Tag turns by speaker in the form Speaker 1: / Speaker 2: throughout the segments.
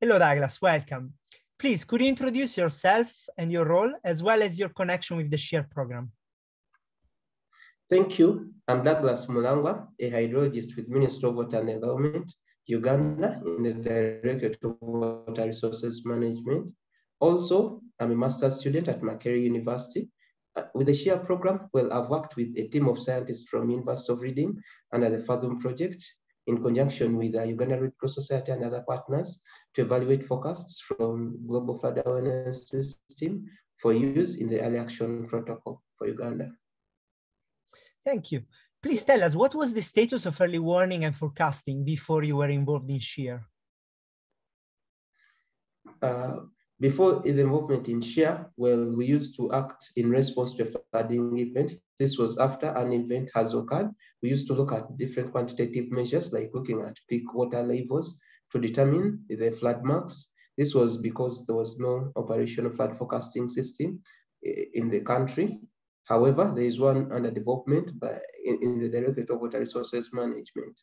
Speaker 1: Hello, Douglas. Welcome. Please, could you introduce yourself and your role, as well as your connection with the SHEAR program?
Speaker 2: Thank you. I'm Douglas Mulangwa, a hydrologist with Ministry of Water and Environment, Uganda, in the Directorate of Water Resources Management. Also, I'm a master's student at Makerere University. Uh, with the SHEAR program, well, I've worked with a team of scientists from University of Reading under the FATHUM project in conjunction with the Uganda Red Cross Society and other partners to evaluate forecasts from Global Flood Awareness System for use in the Early Action Protocol for Uganda.
Speaker 1: Thank you. Please tell us, what was the status of early warning and forecasting before you were involved in SHEAR?
Speaker 2: Uh, before the involvement in SHEAR, well, we used to act in response to a flooding event. This was after an event has occurred. We used to look at different quantitative measures, like looking at peak water levels to determine the flood marks. This was because there was no operational flood forecasting system eh, in the country. However, there is one under development by, in, in the Directorate of Water Resources Management.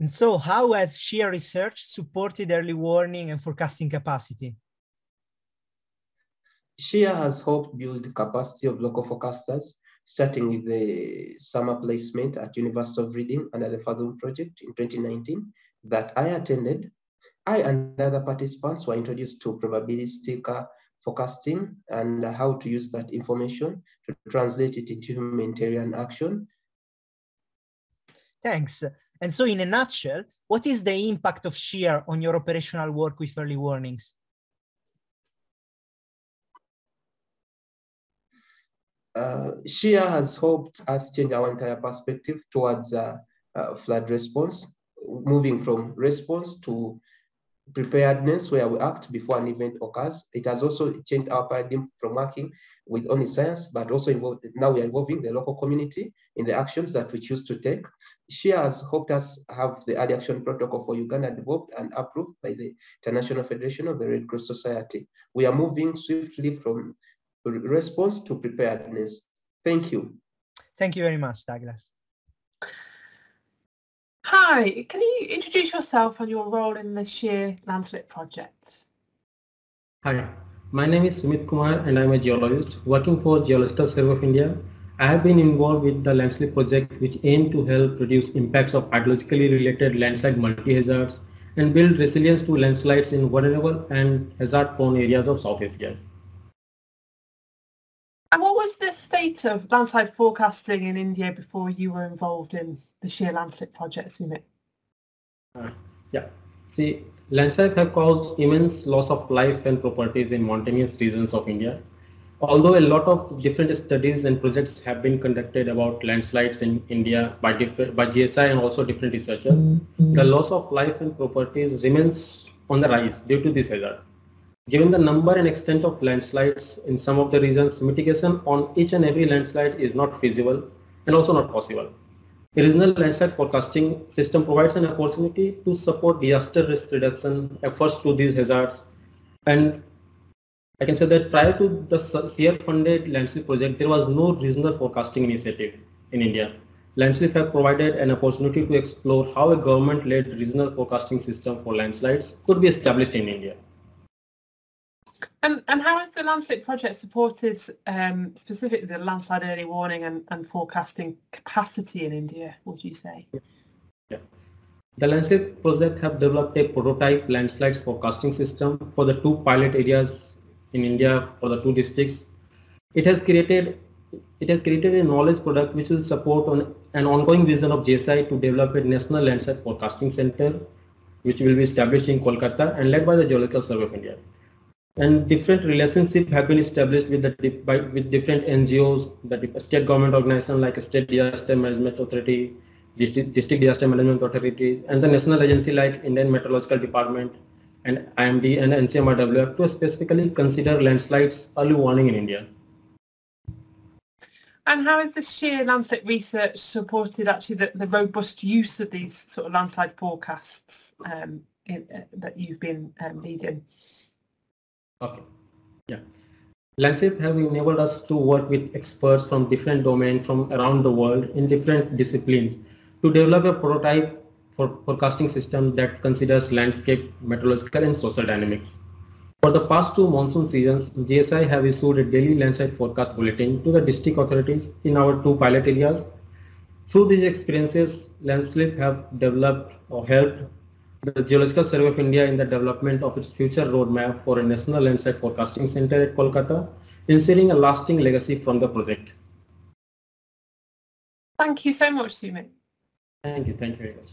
Speaker 1: And so how has SHEAR research supported early warning and forecasting capacity?
Speaker 2: SHEAR has helped build capacity of local forecasters, starting with the summer placement at University of Reading under the FATHUM project in 2019 that I attended. I and other participants were introduced to probabilistic uh, forecasting and how to use that information to translate it into humanitarian action.
Speaker 1: Thanks. And so in a nutshell, what is the impact of SHEAR on your operational work with early warnings?
Speaker 2: Uh, SHEAR has helped us change our entire perspective towards uh, uh, flood response, moving from response to preparedness where we act before an event occurs. It has also changed our paradigm from working with only science, but also involved, now we are involving the local community in the actions that we choose to take. SHEAR has helped us have the early action protocol for Uganda developed and approved by the International Federation of the Red Cross Society. We are moving swiftly from response to preparedness. Thank you.
Speaker 1: Thank you very much, Douglas.
Speaker 3: Hi, can you introduce yourself and your role in this SHEAR Landslip project?
Speaker 4: Hi, my name is Sumit Kumar and I'm a geologist working for Geological Survey of India. I have been involved with the Landslip project which aim to help reduce impacts of hydrologically related landslide multi-hazards and build resilience to landslides in vulnerable and hazard-prone areas of South Asia.
Speaker 3: And what was the state of landslide forecasting in India before you were involved in the SHEAR Landslip project, Sumit?
Speaker 4: Uh, yeah, see, landslides have caused immense loss of life and properties in mountainous regions of India. Although a lot of different studies and projects have been conducted about landslides in India by, by GSI and also different researchers, mm -hmm. the loss of life and properties remains on the rise due to this hazard. Given the number and extent of landslides in some of the regions, mitigation on each and every landslide is not feasible and also not possible. The regional landslide forecasting system provides an opportunity to support disaster risk reduction efforts to these hazards. And I can say that prior to the SHEAR funded landslide project, there was no regional forecasting initiative in India. Landslip have provided an opportunity to explore how a government-led regional forecasting system for landslides could be established in India.
Speaker 3: And, and how has the Landslip project supported um, specifically the landslide early warning and, and forecasting capacity in India, would you say?
Speaker 4: Yeah. The Landslip project have developed a prototype landslides forecasting system for the two pilot areas in India for the two districts. It has created it has created a knowledge product which will support on an ongoing vision of GSI to develop a national landslide forecasting center which will be established in Kolkata and led by the Geological Survey of India and different relationships have been established with the by, with different NGOs, the state government organization like State Disaster Management Authority, District, District Disaster Management Authorities, and the national agency like Indian Meteorological Department and IMD and NCMRW to specifically consider landslides early warning in India.
Speaker 3: And how has this SHEAR landslide research supported actually the, the robust use of these sort of landslide forecasts um, in, uh, that you've been um, leading?
Speaker 4: Okay. Yeah. Landslip have enabled us to work with experts from different domains from around the world in different disciplines to develop a prototype for forecasting system that considers landscape, meteorological and social dynamics. For the past two monsoon seasons, GSI have issued a daily landslide forecast bulletin to the district authorities in our two pilot areas. Through these experiences, Landslip have developed or helped the Geological Survey of India in the development of its future roadmap for a national landslide forecasting center at Kolkata, ensuring a lasting legacy from the project.
Speaker 3: Thank you so much, Sumit.
Speaker 4: Thank you. Thank you very much.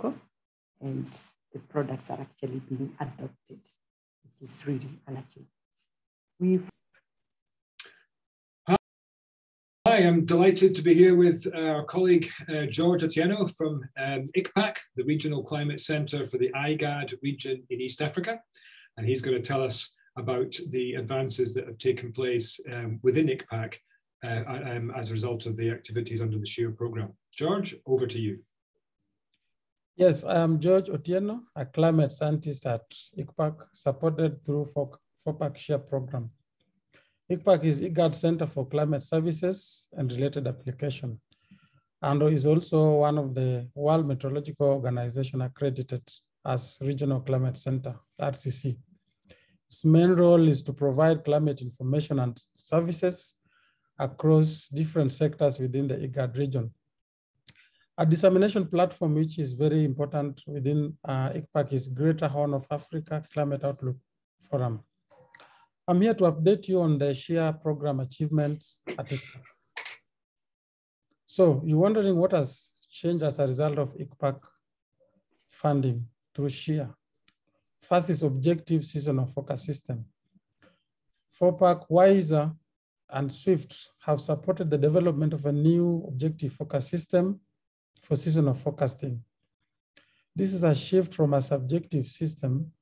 Speaker 5: Technical and the products are actually being adopted, which is really an achievement. We've
Speaker 6: Hi, I'm delighted to be here with our colleague uh, George Otieno from um, ICPAC, the Regional Climate Centre for the IGAD region in East Africa. And he's going to tell us about the advances that have taken place um, within ICPAC uh, um, as a result of the activities under the SHEAR programme. George, over to you.
Speaker 7: Yes, I'm George Otieno, a climate scientist at ICPAC, supported through FOPAC SHEAR program. ICPAC is IGAD Center for Climate Services and related application, and is also one of the World Meteorological Organization accredited as Regional Climate Center, RCC. Its main role is to provide climate information and services across different sectors within the IGAD region. A dissemination platform which is very important within uh, ICPAC is Greater Horn of Africa Climate Outlook Forum. I'm here to update you on the SHEAR program achievements at ICPAC. So you're wondering what has changed as a result of ICPAC funding through SHEAR. First is objective seasonal forecast system. FOPAC, WISER, and SWIFT have supported the development of a new objective forecast system for seasonal forecasting. This is a shift from a subjective system,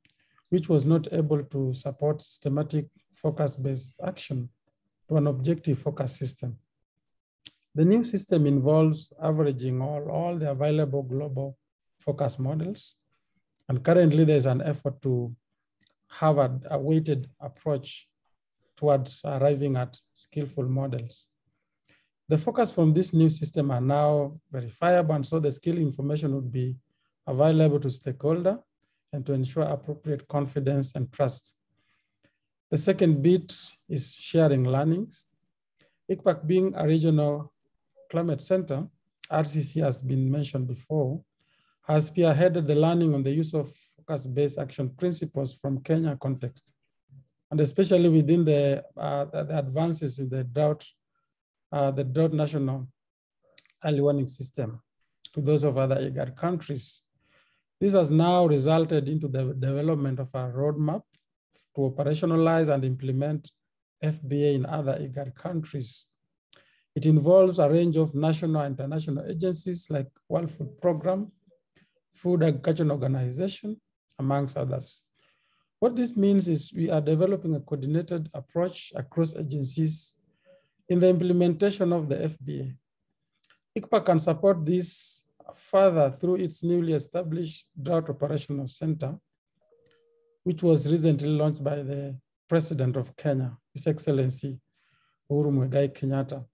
Speaker 7: which was not able to support systematic forecast-based action to an objective forecast system. The new system involves averaging all, all the available global forecast models and currently there's an effort to have a, a weighted approach towards arriving at skillful models. The focus from this new system are now verifiable, and so the skill information would be available to stakeholder and to ensure appropriate confidence and trust. The second bit is sharing learnings. ICPAC being a regional climate center, RCC has been mentioned before, has spearheaded the learning on the use of forecast-based action principles from Kenya context, and especially within the, uh, the advances in the drought, uh, the drought national early warning system to those of other IGAD countries. This has now resulted into the development of a roadmap to operationalize and implement FBA in other IGAD countries. It involves a range of national and international agencies like World Food Program, Food Agriculture Organization, amongst others. What this means is we are developing a coordinated approach across agencies in the implementation of the FBA. ICPA can support this further through its newly established Drought Operational Center, which was recently launched by the President of Kenya, His Excellency Uhuru Muigai Kenyatta.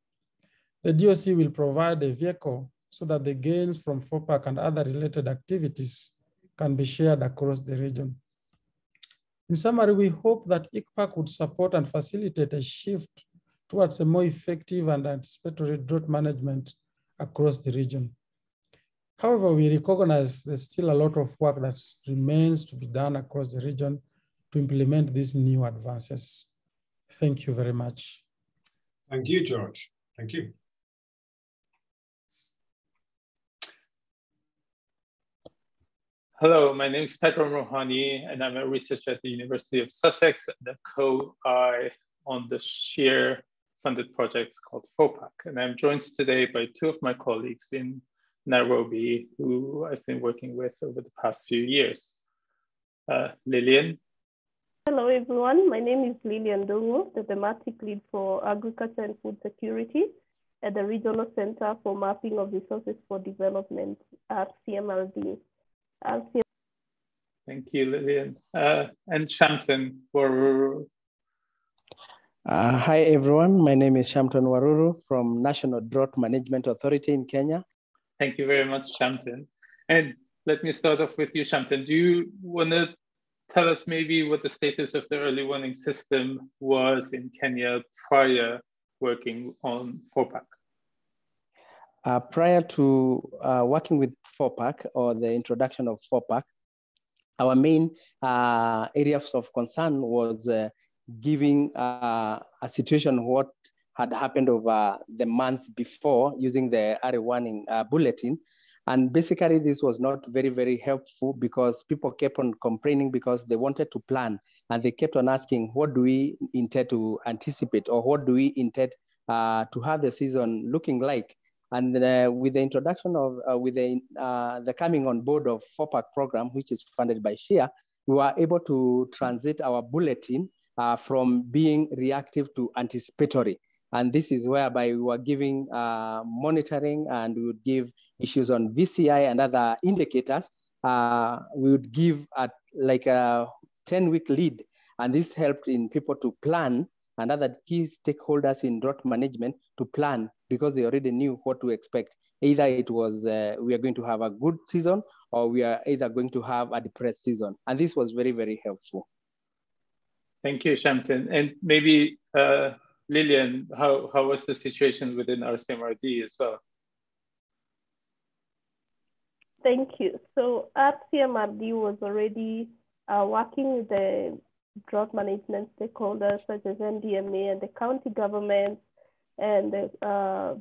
Speaker 7: The DOC will provide a vehicle so that the gains from FOPAC and other related activities can be shared across the region. In summary, we hope that ICPAC would support and facilitate a shift towards a more effective and anticipatory drought management across the region. However, we recognize there's still a lot of work that remains to be done across the region to implement these new advances. Thank you very much.
Speaker 6: Thank you, George. Thank you.
Speaker 8: Hello, my name is Pedram Rouhani, and I'm a researcher at the University of Sussex and a co-I on the SHEAR funded project called FOPAC. And I'm joined today by two of my colleagues in Nairobi, who I've been working with over the past few years. Uh, Lillian.
Speaker 9: Hello, everyone. My name is Lillian Ndungu, the thematic lead for agriculture and food security at the Regional Center for Mapping of Resources for Development at CMLD.
Speaker 8: Thank you, Lillian. Uh, and Shamton Waruru.
Speaker 10: Uh, hi, everyone. My name is Shamton Waruru from National Drought Management Authority in Kenya.
Speaker 8: Thank you very much, Shamton. And let me start off with you, Shamton. Do you want to tell us maybe what the status of the early warning system was in Kenya prior working on FOPAC?
Speaker 10: Uh, prior to uh, working with FOPAC or the introduction of FOPAC, our main uh, areas of concern was uh, giving uh, a situation what had happened over the month before using the early warning uh, bulletin And basically, this was not very, very helpful because people kept on complaining because they wanted to plan and they kept on asking, what do we intend to anticipate or what do we intend uh, to have the season looking like? And uh, with the introduction of, uh, with the, uh, the coming on board of FOPAC program, which is funded by SHEAR, we were able to transit our bulletin uh, from being reactive to anticipatory. And this is whereby we were giving uh, monitoring and we would give issues on VCI and other indicators. Uh, we would give at like a 10 week lead. And this helped in people to plan and other key stakeholders in drought management to plan because they already knew what to expect. Either it was uh, we are going to have a good season or we are either going to have a depressed season. And this was very, very helpful.
Speaker 8: Thank you, Shamton. And maybe uh, Lillian, how, how was the situation within RCMRD as well?
Speaker 9: Thank you. So RCMRD was already uh, working with the drought management stakeholders such as NDMA and the county government and the uh,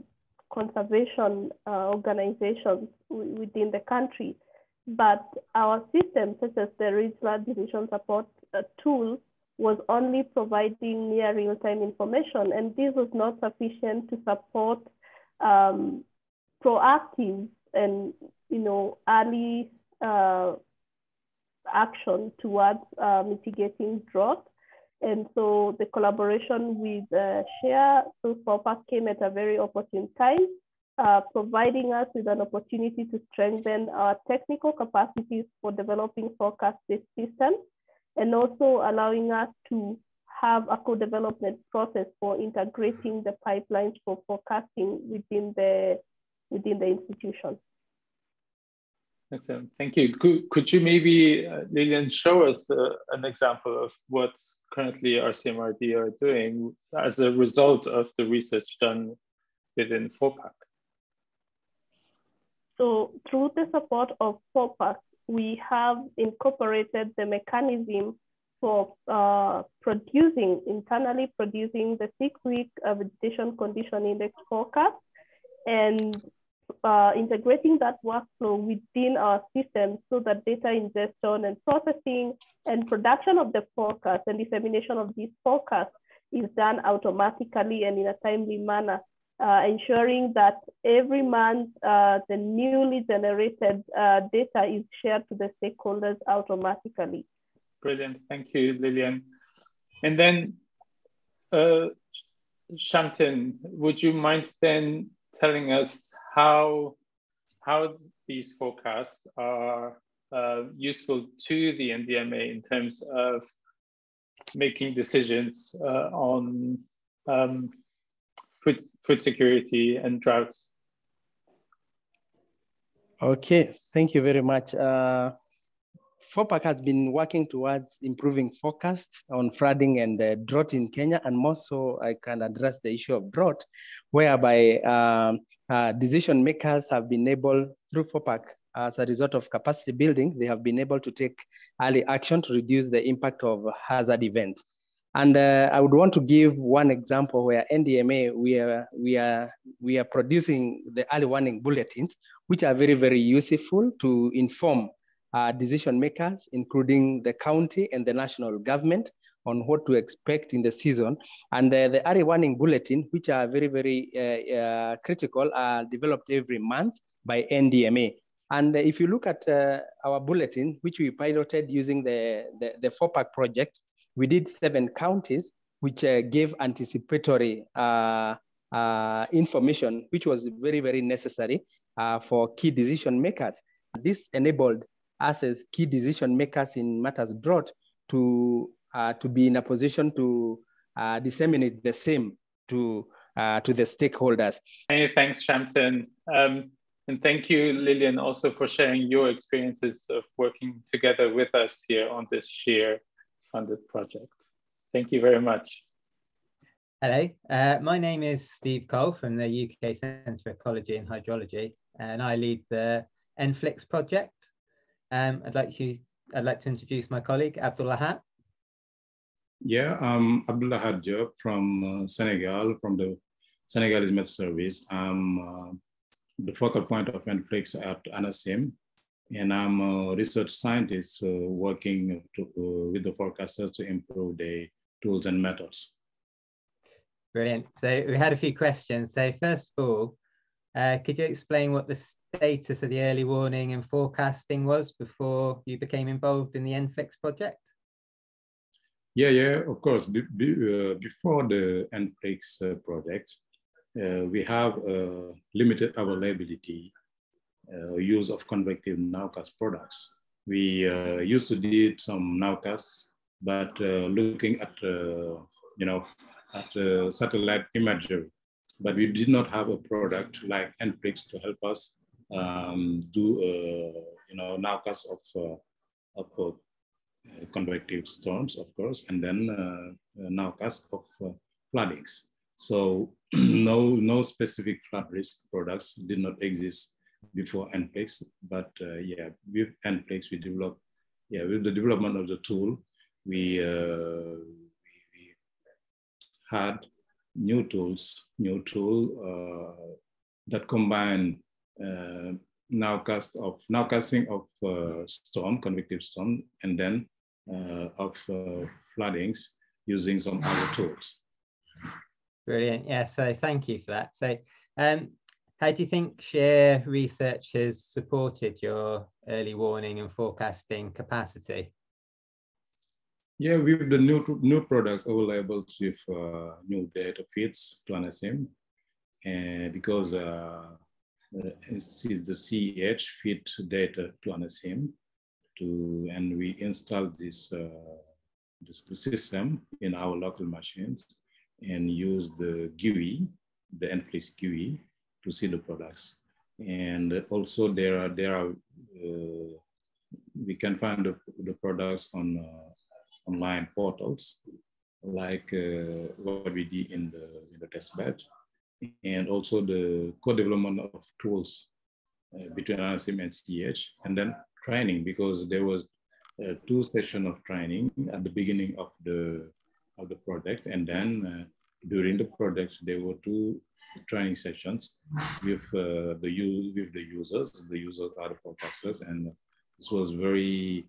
Speaker 9: conservation uh, organizations within the country. But our system, such as the regional decision support uh, tool, was only providing near real-time information, and this was not sufficient to support um, proactive and you know early uh, action towards uh, mitigating drought. And so the collaboration with uh, SHEAR so FOPAC came at a very opportune time, uh, providing us with an opportunity to strengthen our technical capacities for developing forecast-based systems and also allowing us to have a co-development process for integrating the pipelines for forecasting within the within the institution.
Speaker 8: Excellent, thank you. Could, could you maybe, uh, Lillian, show us uh, an example of what currently RCMRD are doing as a result of the research done within FOPAC?
Speaker 9: So through the support of FOPAC, we have incorporated the mechanism for uh, producing, internally producing the six-week vegetation condition index forecast and uh, integrating that workflow within our system so that data ingestion and processing and production of the forecast and dissemination of these forecasts is done automatically and in a timely manner uh, ensuring that every month uh, the newly generated uh, data is shared to the stakeholders automatically.
Speaker 8: Brilliant, thank you, Lillian. And then, uh, Shamton, would you mind then telling us how, how these forecasts are uh, useful to the NDMA in terms of making decisions uh, on um, food, food security and drought.
Speaker 10: Okay, thank you very much. Uh, FOPAC has been working towards improving forecasts on flooding and uh, drought in Kenya, and more so I can address the issue of drought, whereby um, uh, decision makers have been able, through FOPAC, as a result of capacity building, they have been able to take early action to reduce the impact of hazard events. And uh, I would want to give one example where NDMA, we are, we, are, we are producing the early warning bulletins, which are very, very useful to inform uh, decision makers, including the county and the national government on what to expect in the season. And uh, the early warning bulletin, which are very, very uh, uh, critical, are developed every month by NDMA. And if you look at uh, our bulletin, which we piloted using the, the, the FOPAC project, we did seven counties, which uh, gave anticipatory uh, uh, information, which was very, very necessary uh, for key decision makers. This enabled us as key decision makers in matters drought to, uh, to be in a position to disseminate the same to, to the stakeholders.
Speaker 8: Thanks, Shamton. Um, and thank you, Lillian, also for sharing your experiences of working together with us here on this SHEAR funded project. Thank you very much.
Speaker 11: Hello, uh, my name is Steve Cole from the UK Centre for Ecology and Hydrology, and I lead the NFLICS project. Um, I'd like to I'd like to introduce my colleague Abdullah
Speaker 12: Yeah, I'm Abdoulahat Diop from uh, Senegal, from the Senegalese Met Service. I'm uh, the focal point of NFLICS at ANACIM. And I'm a research scientist uh, working to, uh, with the forecasters to improve the tools and methods.
Speaker 11: Brilliant. So we had a few questions. So first of all, uh, could you explain what the status of the early warning and forecasting was before you became involved in the NFLICS project?
Speaker 12: Yeah, yeah, of course. Be, be, uh, before the NFLICS uh, project, uh, we have limited availability uh, use of convective nowcast products. We uh, used to do some nowcasts, but uh, looking at you know at satellite imagery, but we did not have a product like NFLICS to help us um, do you know nowcast of of convective storms, of course, and then uh, nowcast of uh, floodings. So no, no specific flood risk products did not exist before NFLICS, but uh, yeah, with NFLICS we developed, yeah, with the development of the tool, we, uh, we, had new tools, new tool uh, that combine uh, of nowcasting of uh, storm, convective storm, and then uh, of uh, floodings using some other tools.
Speaker 11: Brilliant. Yeah, so thank you for that. So um, how do you think SHEAR research has supported your early warning and forecasting capacity?
Speaker 12: Yeah, with the new new products available with uh, new data feeds to ANACIM, and because uh, the CEH feed data to ANACIM, to and we installed this, uh, this system in our local machines and use the GUI, the NFLICS GUI, to see the products. And also there are there are uh, we can find the, the products on uh, online portals like uh, what we did in the in the test bed, and also the co-development of tools uh, between ANACIM and CEH and then training because there was uh, two session of training at the beginning of the of the project, and then uh, during the project there were two training sessions with uh, the use with the users. The users are the forecasters, and this was very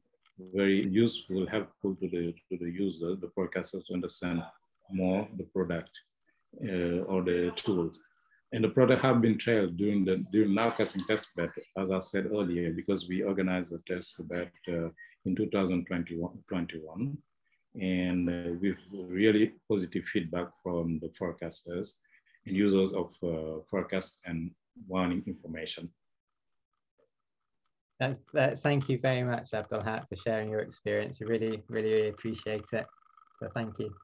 Speaker 12: very useful, helpful to the to the user, the forecasters to understand more the product uh, or the tool. And the product have been trailed during the during nowcasting test bed, as I said earlier, because we organized the test bed uh, in 2021, 21, and uh, with really positive feedback from the forecasters and users of uh, forecast and warning information.
Speaker 11: That's, that, thank you very much, Abdoulahat, for sharing your experience. We really, really, really appreciate it. So thank you.